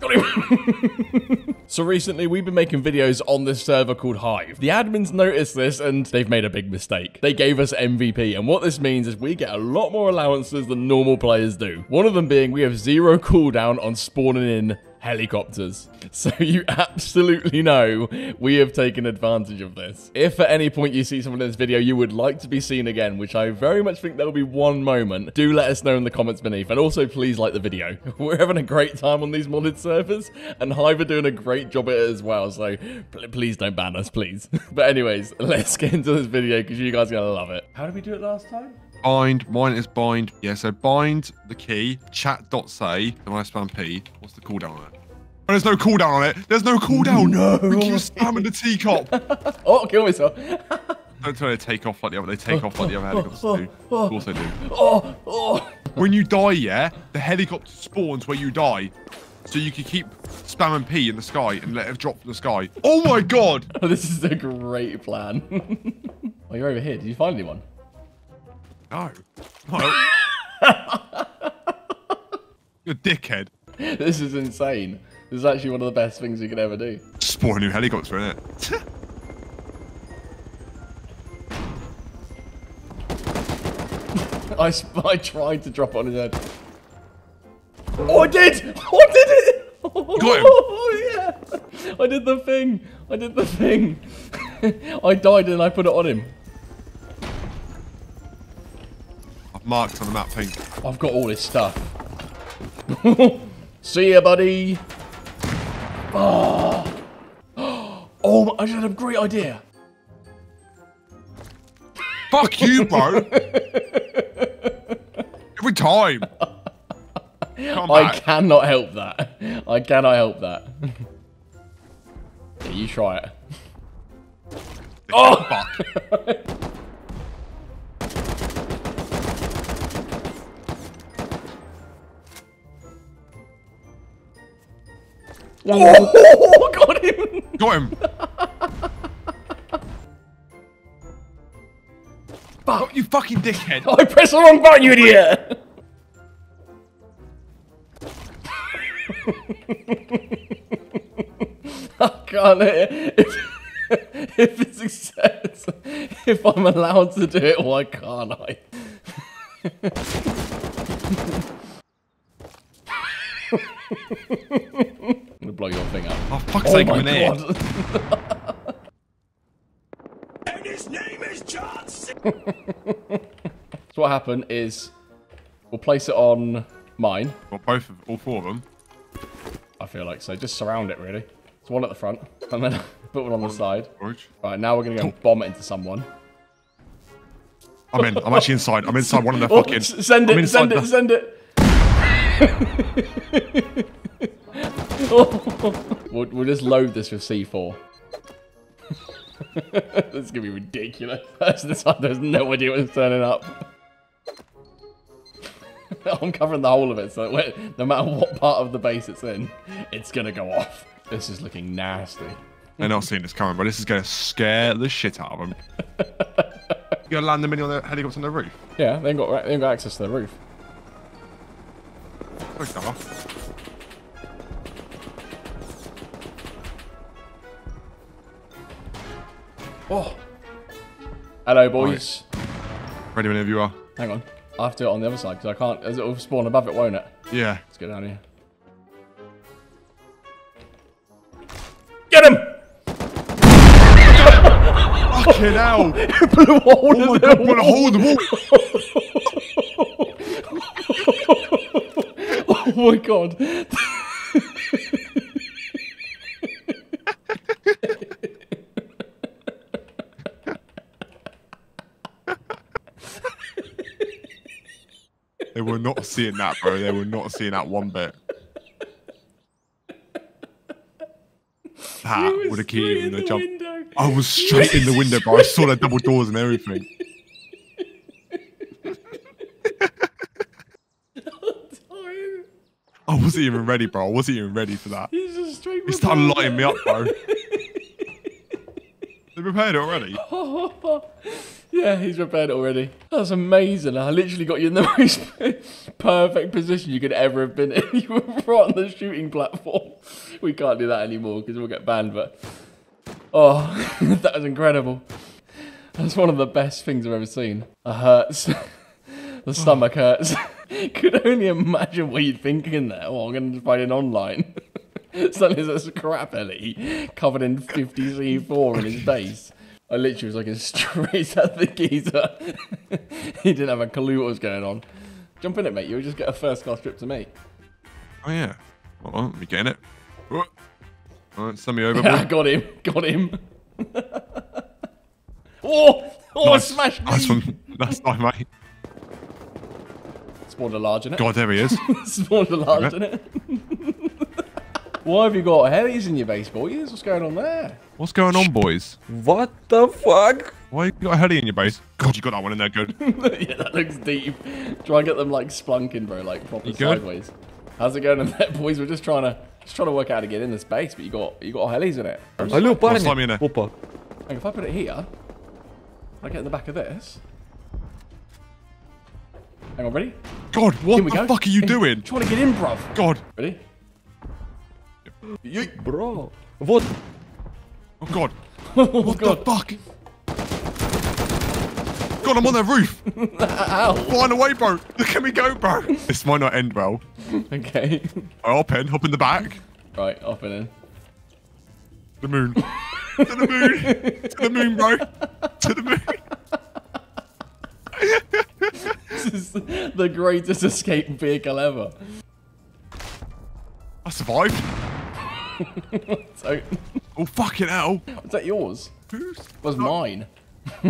So recently we've been making videos on this server called Hive. The admins noticed this and they've made a big mistake. They gave us MVP and what this means is we get a lot more allowances than normal players do. One of them being we have zero cooldown on spawning in helicopters. So you absolutely know we have taken advantage of this. If at any point you see someone in this video you would like to be seen again, which I very much think there'll be one moment, do let us know in the comments beneath. And also please like the video. We're having a great time on these modded servers and Hive are doing a great job at it as well. So please don't ban us, please. but anyways, let's get into this video because you guys are going to love it. How did we do it last time? Bind, mine is bind. Yeah, so bind the key, chat.say, and when I spam P, what's the cooldown on it? Oh, there's no cooldown on it. There's no cooldown. No. We keep spamming the teacup. oh, kill myself. Don't tell they take off like the other. They take off like the other helicopters do. Of course they do. Oh, oh. When you die, yeah, the helicopter spawns where you die. So you can keep spamming P in the sky and let it drop from the sky. Oh my god! This is a great plan. oh, you're over here. Did you find anyone? No. No. You're a dickhead. This is insane. This is actually one of the best things you could ever do. Spawn a new helicopter in it. I, I tried to drop it on his head. Oh, I did! Oh, I did it! Got him. Oh, yeah! I did the thing! I did the thing! I died and I put it on him. I've marked on the map pink. I've got all this stuff. See ya, buddy! Oh, oh I just had a great idea. Fuck you, bro. Every time. I cannot help that. I cannot help that. yeah, you try it. oh! Fuck. Oh, got him! Got him! Fuck, you fucking dickhead! I pressed the wrong button, you idiot! I can't eh, if, if it's success, if I'm allowed to do it, why can't I? Blow your thing up. Oh, fuck's oh sake, I'm in and his name is John C So what happened is we'll place it on mine. Well, both of, all four of them. I feel like so. Just surround it, really. So one at the front, and then put one on the side. Right, now we're going to go bomb it into someone. I'm in. I'm actually inside. I'm inside one of the oh, fucking... Send it, send it, send it. we'll, we'll just load this with C4. this is gonna be ridiculous. This one, there's no idea what's turning up. I'm covering the whole of it, so no matter what part of the base it's in, it's gonna go off. This is looking nasty. They're not seeing this coming, but this is gonna scare the shit out of them. you gonna land them in on the helicopter on the roof? Yeah, they ain't got they ain't got access to the roof. Sorry, Oh. Hello, boys. Right. Ready whenever you are. Hang on. I have to do it on the other side because I can't. As it will spawn above it, won't it? Yeah. Let's get down here. Get him! Fucking hell! blew a hole oh in my god, blew a hole in oh the wall! oh my god. They were not seeing that, bro. They were not seeing that one bit. That would have keyed in the, the jump. Window. I was straight in the window, bro. I saw the double doors and everything. I wasn't even ready, bro. I wasn't even ready for that. He's just straight. He started lighting me up, bro. They prepared it already. Yeah, he's repaired it already. That's amazing. I literally got you in the most perfect position you could ever have been in. You were right on the shooting platform. We can't do that anymore because we'll get banned, but... Oh, that was incredible. That's one of the best things I've ever seen. It hurts. the stomach hurts. Could only imagine what you'd think in there. Oh, I'm going to find it online. Suddenly there's a scrap heli covered in 50 C4 in his base. I literally was looking straight at the geezer. he didn't have a clue what was going on. Jump in it, mate. You'll just get a first class trip to me. Oh yeah. Hold on, let me get it. Oh. All right, send me over. I got him. Got him. oh! Oh, Nice. smash Nice me! one. That's nice, mate. Spawned a large in it. God, there he is. Spawned a large in it. Why have you got helis in your base, boys? What's going on there? What's going on, boys? What the fuck? Why you got a heli in your base? God, you got that one in there good. yeah, that looks deep. Try and get them like splunking, bro, like proper you sideways. Good? How's it going in there, boys? We're just trying to just trying to work out how to get in this base, but you got you got helis in it. Hello, parang. Opa. Hang, if I put it here, I get in the back of this. Hang on, ready? God, what the go. fuck are you in, doing? Trying to get in, bruv. God. Ready? Bro. What? Oh god. oh, what god. the fuck? God, I'm on their roof. Ow. a way, bro. Look at me go, bro. This might not end well. okay. I'll hop in. Hop in the back. Right, hop in. The moon. to the moon. to the moon, bro. To the moon. this is the greatest escape vehicle ever. I survived. So, Oh, fucking hell. is that yours? Who's? Was mine.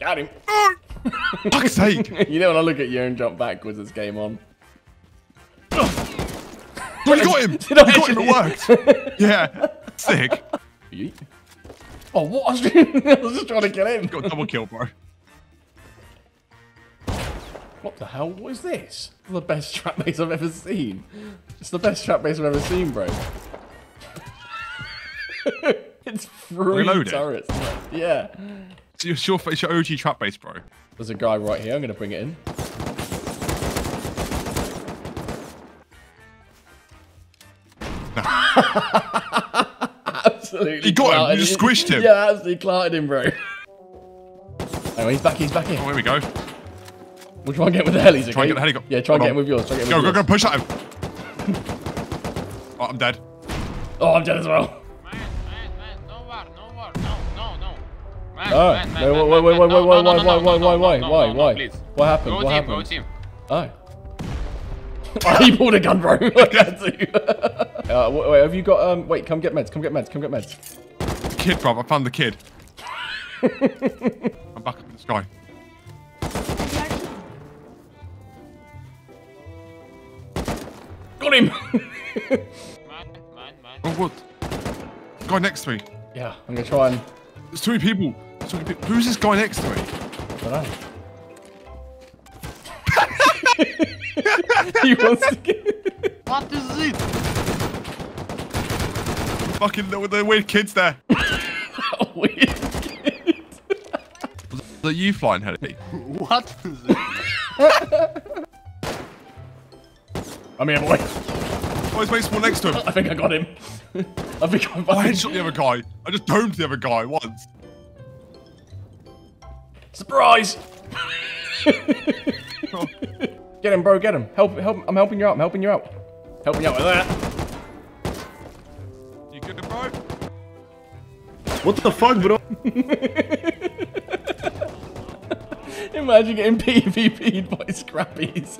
Got him. No. Fuck's sake. You know when I look at you and jump backwards, it's game on. Oh, you got him. Did I you got him. It worked. Yeah. Sick. Yeet. Oh, what? I was, just trying to get in. Got double kill, bro. What the hell? What is this? The best trap base I've ever seen. It's the best trap base I've ever seen, bro. it's three Reloaded? turrets. Yeah. It's your, it's your, OG trap base, bro. There's a guy right here. I'm going to bring it in. absolutely. He got him, you just squished him. Yeah, absolutely clouted him, bro. Oh, he's back. He's back Oh, here. here we go. We'll try and get with the helis. Okay? Try and get the helicopter. Yeah, try and Hold get him on. with yours. Try and get Go, him go, go. Push at him. Oh, I'm dead. Oh, I'm dead as well. Man, man, man, no war, no war, no, no, no. Man, Oh, man, man, no, man, wait, wait, man, wait, man, wait, no, wait, no, why, no, why, please. What happened? Go What team, go happened? team. Oh. oh, he pulled a gun, bro. I had to. uh, wait, wait, have you got, um, wait, come get meds, come get meds, come get meds. Kid, bro. I found the kid. I'm back up in the sky. Man, man, man. Oh, what? Guy next to me. yeah, I'm gonna try and, There's too many people. Too many people. Who's this guy next to me? I don't know. he wants to get... What is it? Fucking the, the weird kids there. weird. Was that you flying heli? What is it? I'm here, boy. Oh, his mate's one next to him. I think I got him. I think I I fucking... headshot the other guy. I just domed the other guy once. Surprise! Oh. get him, bro, get him. Help, help, I'm helping you out, I'm helping you out. Helping you out with that. You good, bro? What the fuck, bro? Imagine getting PvP'd by scrappies.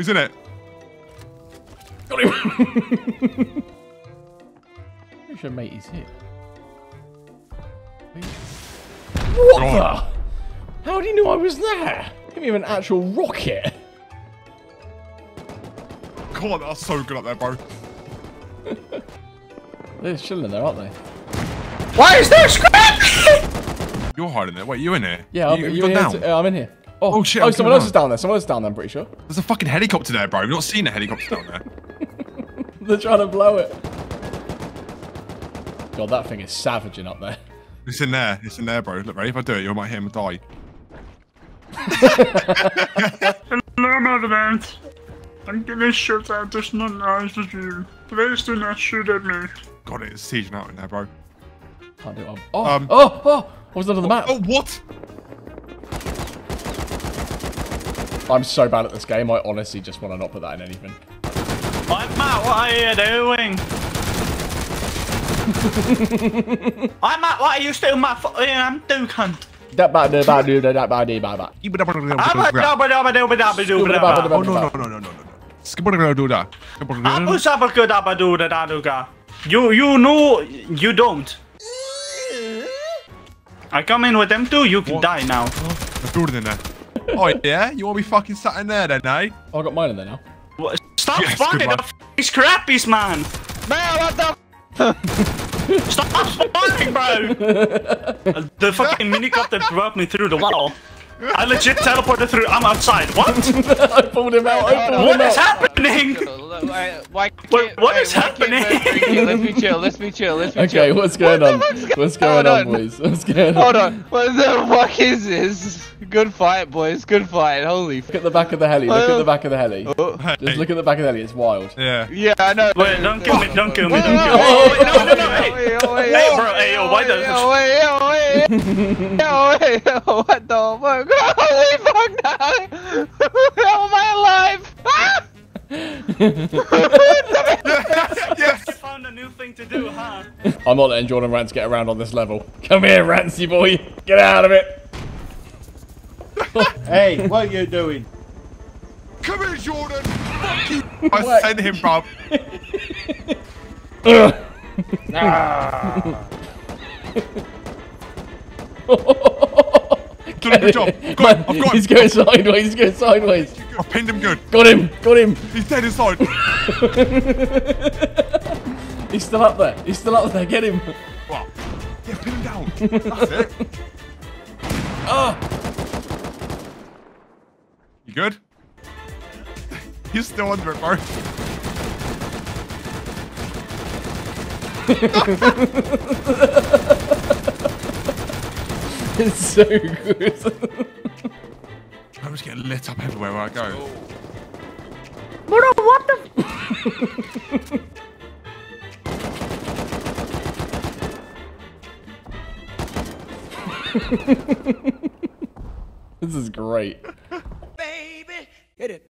Who's in it? Got him! Where's your mate? He's here. What God. the? How do you know I was there? Give me an actual rocket. God, that's so good up there, bro. They're chilling there, aren't they? Why is there scrap? You're hiding there. Wait, you in there? Yeah, I'm, you, you you gone in here down. Uh, I'm in here. Oh, Oh, shit, Oh, I'm someone coming else is down there. Someone else is down there. I'm pretty sure. There's a fucking helicopter there, bro. We've not seen a helicopter down there. They're trying to blow it. god, that thing is savaging up there. It's in there. It's in there, bro. Look, ready? If I do it, you might hear him die. Hello, Madman. I'm getting shot at. There's no nice with you. Please do not shoot at me. God, it is sieging out in there, bro. Can't do it. Oh, Um, oh, oh! I was under the map. Oh, what? I'm so bad at this game. I honestly just want to not put that in anything. I'm Matt. What are you doing? I'm Matt. What are you still my I'm um, do cunt. That bad, that bad, that bad, that bad, that bad. I'm a. Oh, no, no, no, no, no, no. You you know you don't. I come in with them too. You can die now. There's building in there. Oh, yeah? You want me fucking sat in there then, eh? Oh, I got mine in there now. What- Stop Yes, spawning goodbye. the f***ing scrappies, man. Man, what the? Stop spawning, bro. the fucking minicopter dropped me through the wall. I legit teleported through. I'm outside. What? I pulled him out. I pulled what him is out. Happening? Why, why What- can't- what wait, is why happening? Let's be chill. Let's be chill. Let's be Okay, chill. what's going on? What's going going on, on? boys? What's going on? Hold on. What the fuck is this? Good fight, boys. Good fight. Holy. Look at the back of the heli. Look at the back of the heli. Oh. Just look at the back of the heli. It's wild. Yeah. yeah, I know. Wait, don't kill me, don't kill me, don't kill me. Oh, wait, no, no, no, hey. Hey, wait, bro, hey, yo, why the- Yo, wait, yo, wait. Yo, wait, yo, what the fuck? Holy fuck, now. How am I alive? Yes! You found a new thing to do, huh? I'm not letting Jordan Rants get around on this level. Come here, Rancy boy. Get out of it. Hey, what are you doing? Come here, Jordan! Fuck you! I sent him, bruv. Done good job. I've. I've got He's going sideways. He's going sideways. Pinned him good. Got him. Got him. He's dead inside. He's still up there. He's still up there. Get him. What? Yeah, pin him down. That's it. Ah. You good? He's still under it, bro. It's so good. I'm just getting lit up everywhere where I go. What the? This is great. Baby, hit it.